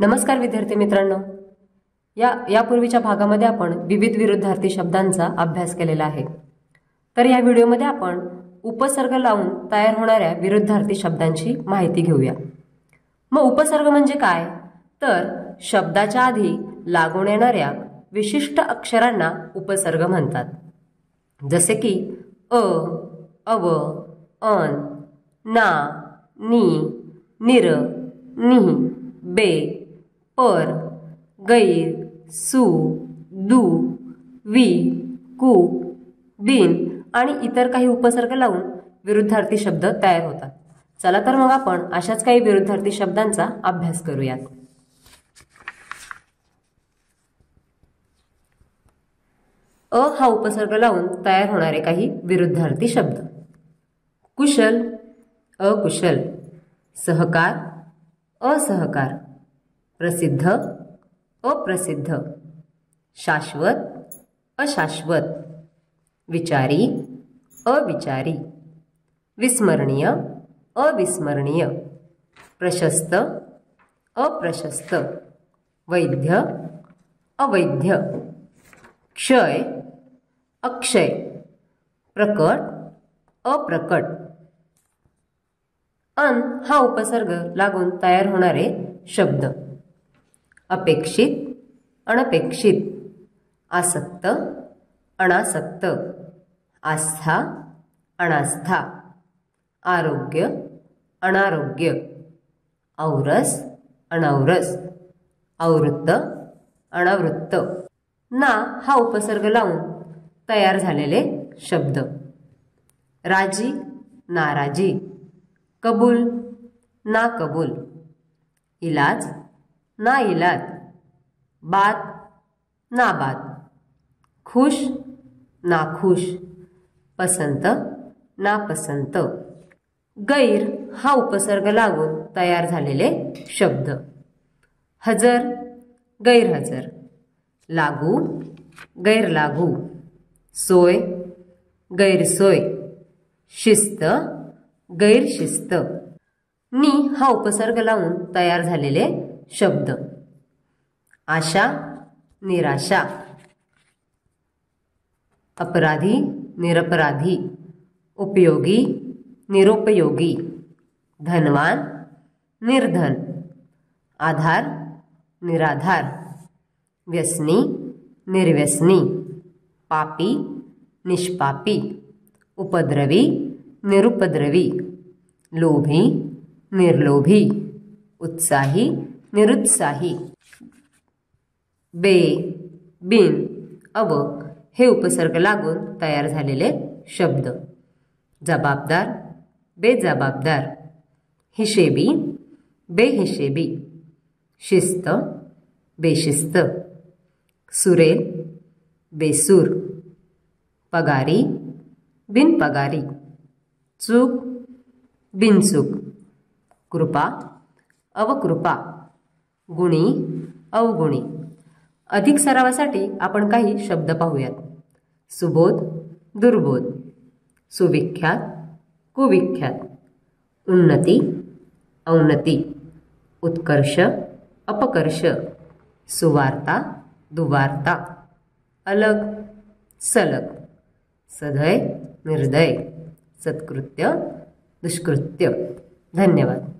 नमस्कार विद्यार्थी मित्रांनो. या यापूर्वीच्या भागामध्ये आपण विविध विरुद्धार्थी शब्दांचा अभ्यास केलेला आहे. तर या व्हिडिओमध्ये आपण उपसर्ग लावून तयार होणाऱ्या विरुद्धार्थी शब्दांची माहिती घेऊया. मग उपसर्ग म्हणजे काय? तर शब्दाच्या आधी लागून येणाऱ्या विशिष्ट अक्षरांना उपसर्ग म्हणतात. जसे की अ अव अन ना नी निर नि बे पर गैर सु दु वि कु बिन आणि इतर काही उपसर्ग लावून विरुद्धार्थी शब्द तयार होतात. चला तर मग आपण अशाच काही विरुद्धार्थी शब्दांचा अभ्यास करूयात. अ हा उपसर्ग लावून तयार होणारे काही विरुद्धार्थी शब्द. कुशल अकुशल सहकार असहकार. प्रसिद्ध अप्रसिद्ध शाश्वत अशाश्वत विचारी अविचारी विस्मरणीय अविस्मरणीय प्रशस्त अप्रशस्त वैद्य अवैध्य क्षय अक्षय प्रकट अप्रकट. अन हा उपसर्ग लागून तयार होणारे शब्द. अपेक्षित अनपेक्षित. आसक्त अनासक्त. आस्था अनास्था. आरोग्य अनारोग्य. औरस अनौरस आवृत्त अनावृत्त. ना हा उपसर्ग लावून तयार झालेले शब्द. राजी नाराजी. कबूल ना कबूल इलाज ना इलाज बात ना बात खुश ना खुश पसंत ना पसंत गैर हा उपसर्ग लागून तयार झालेले शब्द. हजर गैरहजर लागू गैरलागू सोय गैरसोय शिस्त गैरशिस्त. नी हा उपसर्ग लावून तयार झालेले शब्द। आशा, निराशा। अपराधी, निरपराधी। उपयोगी, निरुपयोगी। धनवान, निर्धन। आधार, निराधार। व्यसनी, निर्व्यसनी। पापी, निष्पापी। उपद्रवी, निरुपद्रवी। लोभी, निर्लोभी। उत्साही निरुत्साही. बे बिन अव हे उपसर्ग लागून तयार झालेले शब्द. जबाबदार बेजबाबदार. हिशेबी बेहिशेबी. शिस्त बेशिस्त. सुरेल बेसूर. पगारी बिनपगारी. चूक बिनचूक. कृपा अवकृपा. गुणी अवगुणी. अधिक सरावासाठी आपण काही शब्द पाहूयात. सुबोध दुर्बोध. सुविख्यात कुविख्यात. उन्नती औन्नती उत्कर्ष अपकर्ष. सुवार्ता दुवार्ता. अलग सलग. सदय निर्दय. सत्कृत्य दुष्कृत्य. धन्यवाद.